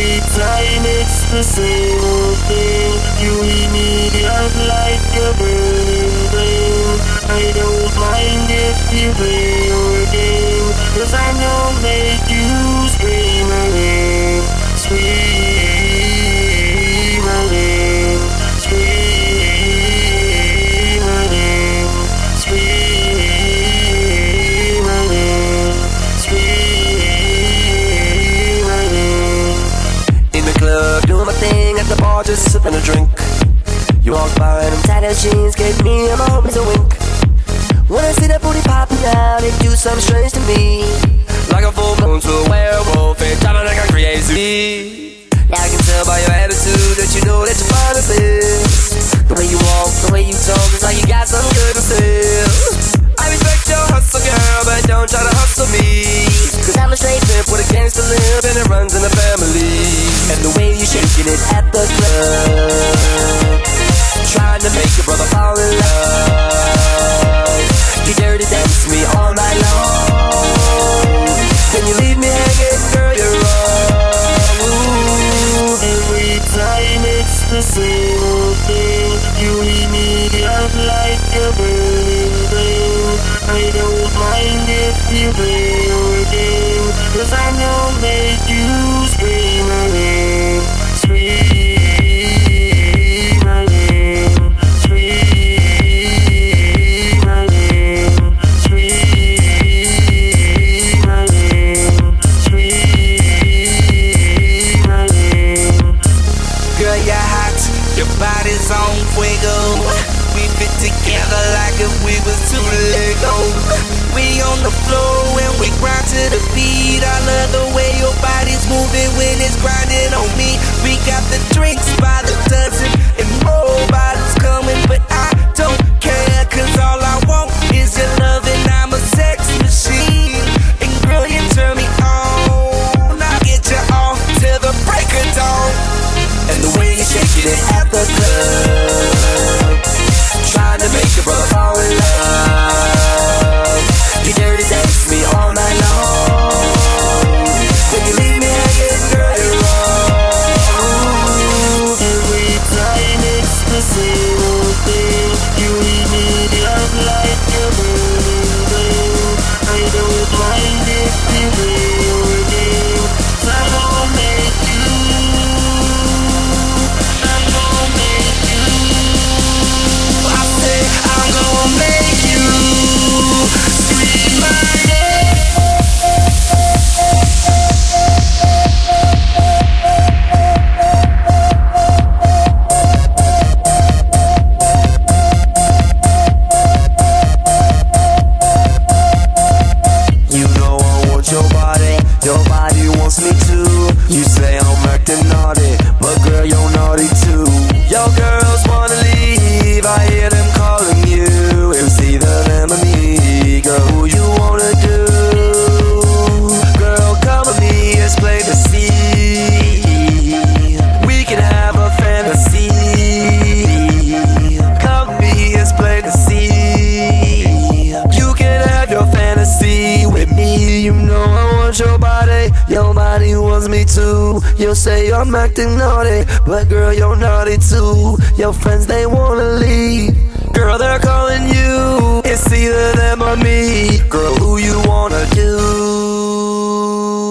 Every time it's the same old thing. You immediately like a burning flame I don't mind if you play your game Cause I know make you scream again Scream just sipping a drink. You walk by and them tight ass jeans gave me and my homies a wink. When I see that booty popping out, it do something strange to me. Like a full moon to a werewolf, and driving like I'm crazy. Now I can tell by your attitude that you know that You immediately like I don't mind if you play Cause I know make you two Lego. We on the floor and we grind to the beat. I love the way your body's moving when it's grinding on me. We got the drinks by the dozen and more bottles coming, but I don't care, cause all I want is your love and I'm a sex machine. And girl, you turn me on. I'll get you off till the break of dawn. And the way you're shaking it at the club it's wants me too. You say I'm acting naughty, but girl, you're naughty too. Your girls wanna leave, I hear them calling you. It's either them or me, girl, who you wanna do? Girl, come with me, let's play the sea. We can have a fantasy. Come with me, let's play the sea. You can have your fantasy with me. You know I want your body. Your body wants me too You say I'm acting naughty But girl, you're naughty too. Your friends, they wanna leave. Girl, they're calling you. It's either them or me. Girl, who you wanna do?